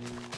Mm-hmm.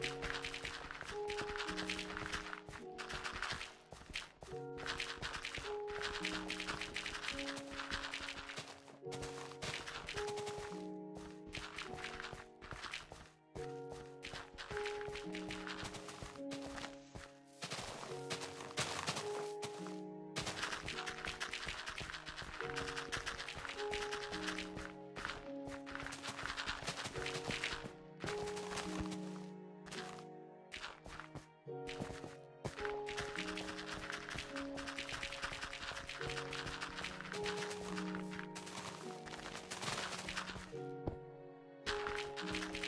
you Thank you.